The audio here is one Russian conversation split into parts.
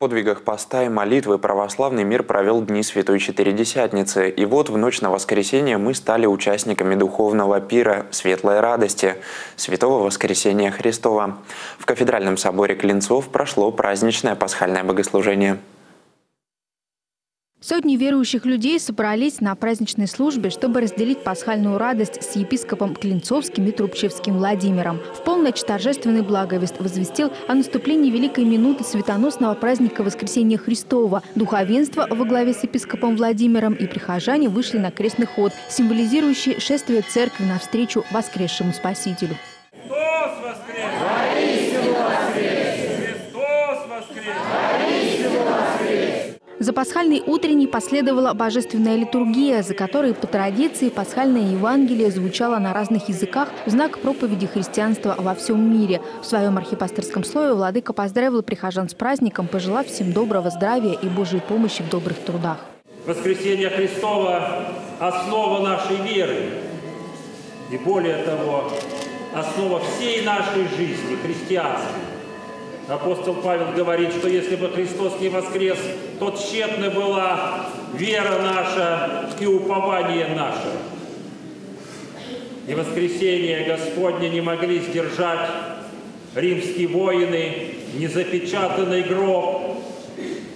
Подвигах поста и молитвы православный мир провел Дни Святой Четыредесятницы. И вот в ночь на воскресенье мы стали участниками духовного пира «Светлой радости» Святого Воскресения Христова. В кафедральном соборе Клинцов прошло праздничное пасхальное богослужение. Сотни верующих людей собрались на праздничной службе, чтобы разделить пасхальную радость с епископом Клинцовским и Трубчевским Владимиром. В полночь торжественный благовест возвестил о наступлении великой минуты светоносного праздника Воскресения Христова. Духовенство во главе с епископом Владимиром и прихожане вышли на крестный ход, символизирующий шествие церкви навстречу воскресшему Спасителю. За пасхальной утренней последовала божественная литургия, за которой по традиции пасхальное Евангелие звучало на разных языках в знак проповеди христианства во всем мире. В своем архипасторском слове владыка поздравил прихожан с праздником, пожелав всем доброго здравия и Божьей помощи в добрых трудах. Воскресение Христова – основа нашей веры. И более того, основа всей нашей жизни, христианской. Апостол Павел говорит, что если бы Христос не воскрес, то тщетна была вера наша и упование наше. И воскресение Господне не могли сдержать римские воины, незапечатанный гроб,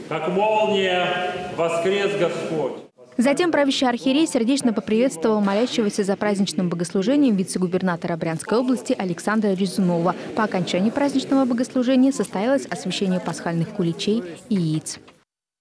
как молния воскрес Господь. Затем правящий архиерей сердечно поприветствовал молящегося за праздничным богослужением вице-губернатора Брянской области Александра Резунова. По окончании праздничного богослужения состоялось освящение пасхальных куличей и яиц.